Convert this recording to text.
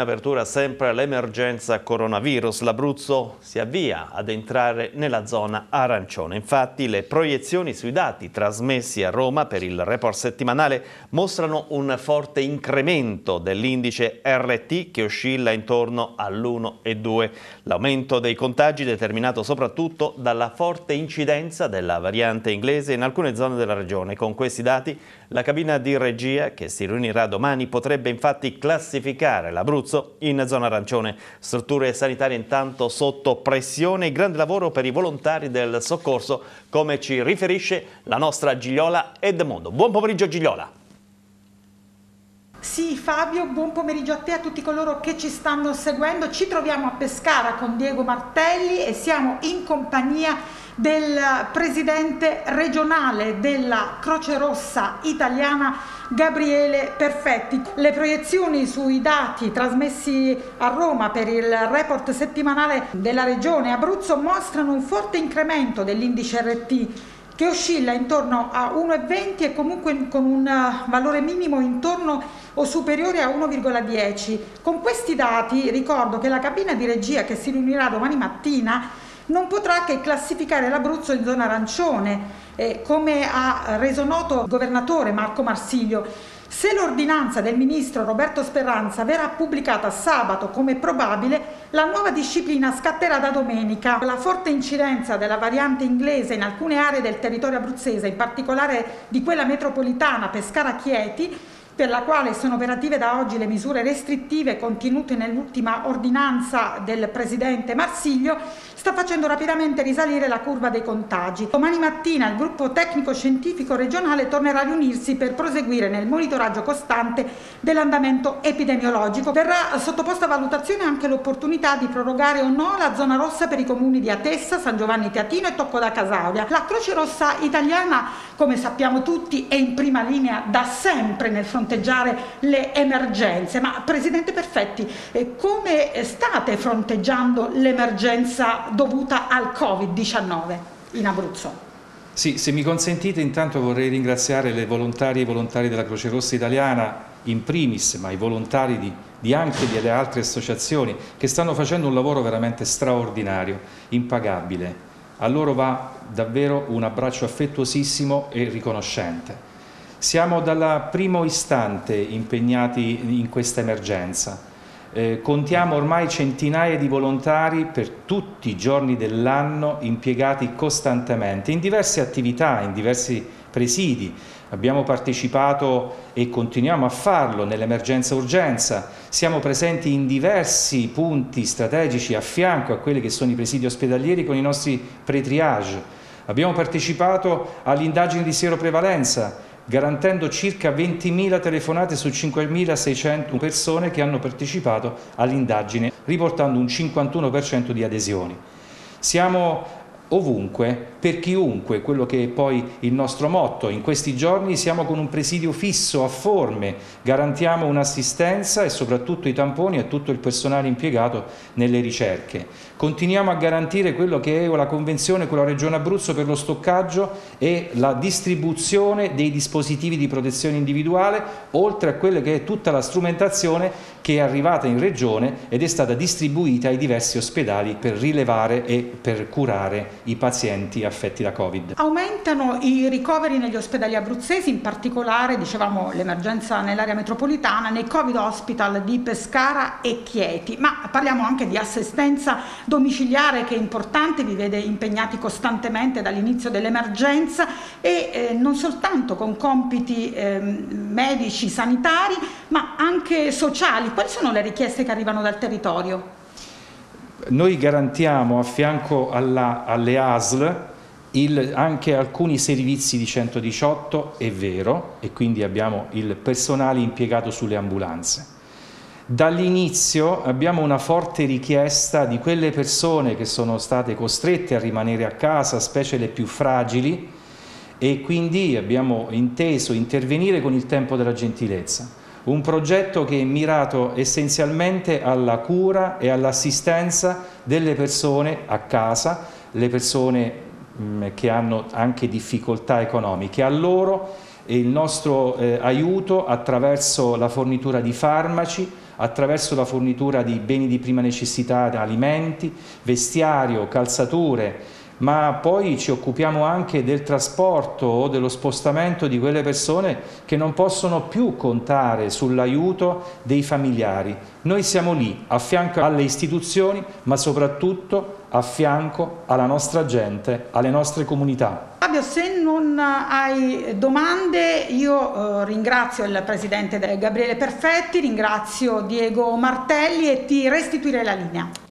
in apertura sempre l'emergenza coronavirus. L'Abruzzo si avvia ad entrare nella zona arancione. Infatti le proiezioni sui dati trasmessi a Roma per il report settimanale mostrano un forte incremento dell'indice RT che oscilla intorno all'1,2. L'aumento dei contagi determinato soprattutto dalla forte incidenza della variante inglese in alcune zone della regione. Con questi dati la cabina di regia che si riunirà domani potrebbe infatti classificare l'Abruzzo in zona arancione. Strutture sanitarie intanto sotto pressione grande lavoro per i volontari del soccorso, come ci riferisce la nostra Gigliola Edmondo. Buon pomeriggio Gigliola! Sì Fabio, buon pomeriggio a te e a tutti coloro che ci stanno seguendo. Ci troviamo a Pescara con Diego Martelli e siamo in compagnia del presidente regionale della Croce Rossa italiana Gabriele Perfetti. Le proiezioni sui dati trasmessi a Roma per il report settimanale della regione Abruzzo mostrano un forte incremento dell'indice RT che oscilla intorno a 1,20 e comunque con un valore minimo intorno o superiore a 1,10. Con questi dati ricordo che la cabina di regia che si riunirà domani mattina non potrà che classificare l'Abruzzo in zona arancione, eh, come ha reso noto il governatore Marco Marsiglio. Se l'ordinanza del ministro Roberto Speranza verrà pubblicata sabato come probabile, la nuova disciplina scatterà da domenica. La forte incidenza della variante inglese in alcune aree del territorio abruzzese, in particolare di quella metropolitana Pescara-Chieti, per la quale sono operative da oggi le misure restrittive contenute nell'ultima ordinanza del Presidente Marsiglio, sta facendo rapidamente risalire la curva dei contagi. Domani mattina il gruppo tecnico-scientifico regionale tornerà a riunirsi per proseguire nel monitoraggio costante dell'andamento epidemiologico. Verrà sottoposta a valutazione anche l'opportunità di prorogare o no la zona rossa per i comuni di Atessa, San Giovanni Teatino e Tocco da Casaulia. La Croce Rossa italiana, come sappiamo tutti, è in prima linea da sempre nel fronte fronteggiare le emergenze. Ma Presidente Perfetti, eh, come state fronteggiando l'emergenza dovuta al Covid-19 in Abruzzo? Sì, se mi consentite intanto vorrei ringraziare le volontarie e i volontari della Croce Rossa Italiana in primis, ma i volontari di, di anche delle altre associazioni che stanno facendo un lavoro veramente straordinario, impagabile. A loro va davvero un abbraccio affettuosissimo e riconoscente. Siamo dal primo istante impegnati in questa emergenza. Eh, contiamo ormai centinaia di volontari per tutti i giorni dell'anno impiegati costantemente in diverse attività, in diversi presidi. Abbiamo partecipato e continuiamo a farlo nell'emergenza urgenza, siamo presenti in diversi punti strategici a fianco a quelli che sono i presidi ospedalieri con i nostri pre-triage. Abbiamo partecipato all'indagine di seroprevalenza, garantendo circa 20.000 telefonate su 5.600 persone che hanno partecipato all'indagine, riportando un 51% di adesioni. Siamo ovunque, per chiunque, quello che è poi il nostro motto. In questi giorni siamo con un presidio fisso a forme, garantiamo un'assistenza e soprattutto i tamponi a tutto il personale impiegato nelle ricerche. Continuiamo a garantire quello che è la convenzione con la Regione Abruzzo per lo stoccaggio e la distribuzione dei dispositivi di protezione individuale, oltre a quella che è tutta la strumentazione che è arrivata in Regione ed è stata distribuita ai diversi ospedali per rilevare e per curare i pazienti affetti da Covid. Aumentano i ricoveri negli ospedali abruzzesi, in particolare dicevamo l'emergenza nell'area metropolitana, nei Covid hospital di Pescara e Chieti, ma parliamo anche di assistenza domiciliare che è importante, vi vede impegnati costantemente dall'inizio dell'emergenza e eh, non soltanto con compiti eh, medici, sanitari, ma anche sociali. Quali sono le richieste che arrivano dal territorio? Noi garantiamo a fianco alla, alle ASL il, anche alcuni servizi di 118, è vero, e quindi abbiamo il personale impiegato sulle ambulanze. Dall'inizio abbiamo una forte richiesta di quelle persone che sono state costrette a rimanere a casa, specie le più fragili, e quindi abbiamo inteso intervenire con il tempo della gentilezza un progetto che è mirato essenzialmente alla cura e all'assistenza delle persone a casa, le persone mh, che hanno anche difficoltà economiche. A loro il nostro eh, aiuto attraverso la fornitura di farmaci, attraverso la fornitura di beni di prima necessità, alimenti, vestiario, calzature, ma poi ci occupiamo anche del trasporto o dello spostamento di quelle persone che non possono più contare sull'aiuto dei familiari. Noi siamo lì, a fianco alle istituzioni, ma soprattutto a fianco alla nostra gente, alle nostre comunità. Fabio, se non hai domande, io eh, ringrazio il Presidente Gabriele Perfetti, ringrazio Diego Martelli e ti restituirei la linea.